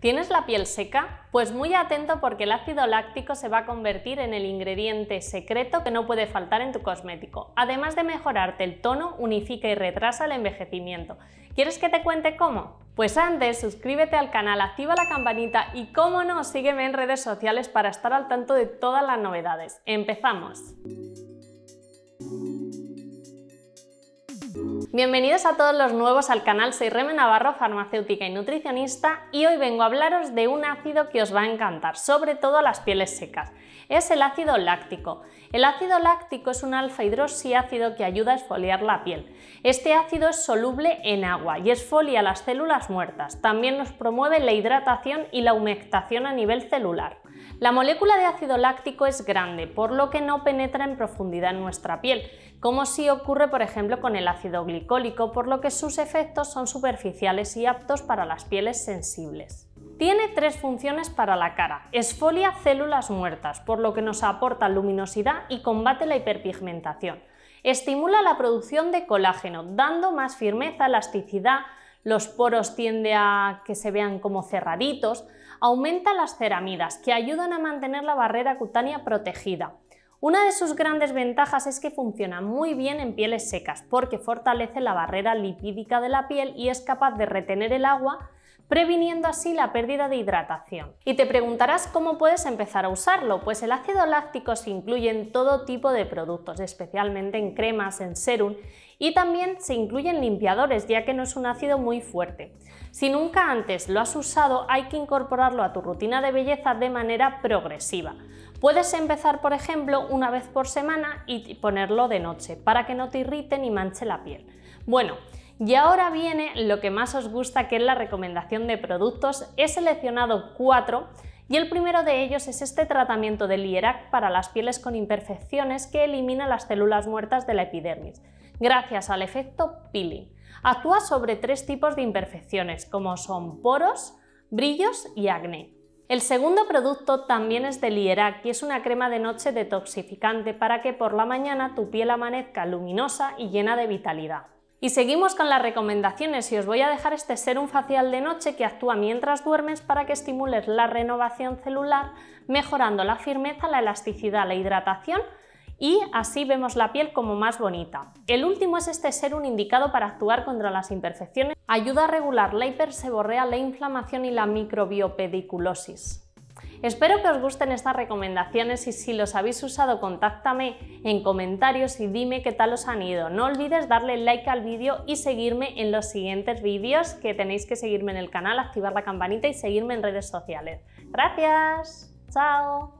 ¿Tienes la piel seca? Pues muy atento porque el ácido láctico se va a convertir en el ingrediente secreto que no puede faltar en tu cosmético. Además de mejorarte el tono, unifica y retrasa el envejecimiento. ¿Quieres que te cuente cómo? Pues antes, suscríbete al canal, activa la campanita y, cómo no, sígueme en redes sociales para estar al tanto de todas las novedades. ¡Empezamos! Bienvenidos a todos los nuevos al canal, soy Reme Navarro, farmacéutica y nutricionista y hoy vengo a hablaros de un ácido que os va a encantar, sobre todo a las pieles secas. Es el ácido láctico. El ácido láctico es un alfa hidroxiácido que ayuda a esfoliar la piel. Este ácido es soluble en agua y esfolia las células muertas. También nos promueve la hidratación y la humectación a nivel celular. La molécula de ácido láctico es grande, por lo que no penetra en profundidad en nuestra piel, como si ocurre por ejemplo con el ácido por lo que sus efectos son superficiales y aptos para las pieles sensibles. Tiene tres funciones para la cara. Esfolia células muertas, por lo que nos aporta luminosidad y combate la hiperpigmentación. Estimula la producción de colágeno, dando más firmeza, elasticidad, los poros tiende a que se vean como cerraditos, aumenta las ceramidas, que ayudan a mantener la barrera cutánea protegida. Una de sus grandes ventajas es que funciona muy bien en pieles secas porque fortalece la barrera lipídica de la piel y es capaz de retener el agua previniendo así la pérdida de hidratación. Y te preguntarás cómo puedes empezar a usarlo, pues el ácido láctico se incluye en todo tipo de productos, especialmente en cremas, en serum, y también se incluyen limpiadores, ya que no es un ácido muy fuerte. Si nunca antes lo has usado, hay que incorporarlo a tu rutina de belleza de manera progresiva. Puedes empezar, por ejemplo, una vez por semana y ponerlo de noche, para que no te irrite ni manche la piel. Bueno, y ahora viene lo que más os gusta, que es la recomendación de productos. He seleccionado cuatro y el primero de ellos es este tratamiento de Lierac para las pieles con imperfecciones que elimina las células muertas de la epidermis, gracias al efecto peeling. Actúa sobre tres tipos de imperfecciones, como son poros, brillos y acné. El segundo producto también es de Lierac y es una crema de noche detoxificante para que por la mañana tu piel amanezca luminosa y llena de vitalidad. Y seguimos con las recomendaciones y os voy a dejar este serum facial de noche que actúa mientras duermes para que estimules la renovación celular, mejorando la firmeza, la elasticidad, la hidratación y así vemos la piel como más bonita. El último es este serum indicado para actuar contra las imperfecciones. Ayuda a regular la hiperseborrea, la inflamación y la microbiopediculosis. Espero que os gusten estas recomendaciones y si los habéis usado contáctame en comentarios y dime qué tal os han ido. No olvides darle like al vídeo y seguirme en los siguientes vídeos que tenéis que seguirme en el canal, activar la campanita y seguirme en redes sociales. ¡Gracias! ¡Chao!